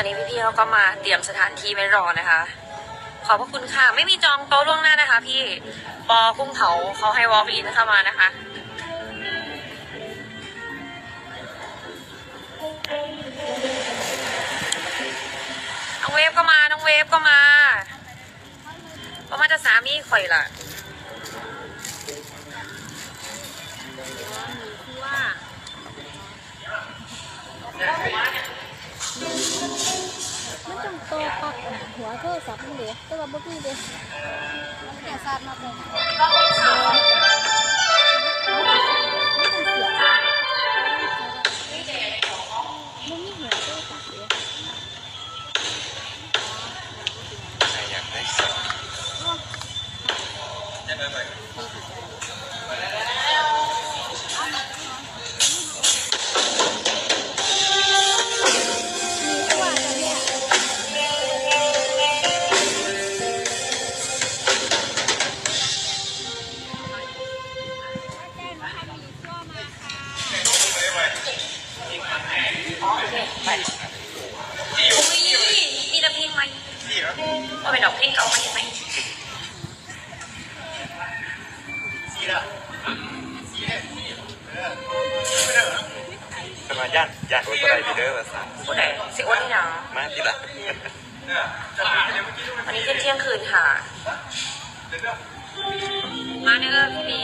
อนนี้พี่ๆเราก็มาเตรียมสถานที่ไว้รอนะคะ ขอบพระคุณค่ะ ไม่มีจองโต๊ะล่วงหน้านะคะ พี่ปอกุ้งเผาเขาให้วอล์กอินเข้ามานะคะน้องเวฟก็มา น้องเวฟก็มาก็มาจะสามีข่อยล่ะ โทรศัพท์มันเด้แต่ว่าบ่มีเด้มันแก่ซาดมาเลยมันมีหัวโทรศัพท์เด้ใครอยากได้สักมี มีแต่เพลงใหม่ว่าเป็นดอกเพลงเก่าไหมไหมสมาย่านย่านรถอะไรพีเดอร์ภาษาผู้ใดสิอ้วนนี่นะมาที่ละวันนี้ขึ้นเที่ยงคืนค่ะ มาเนื้อพี่บี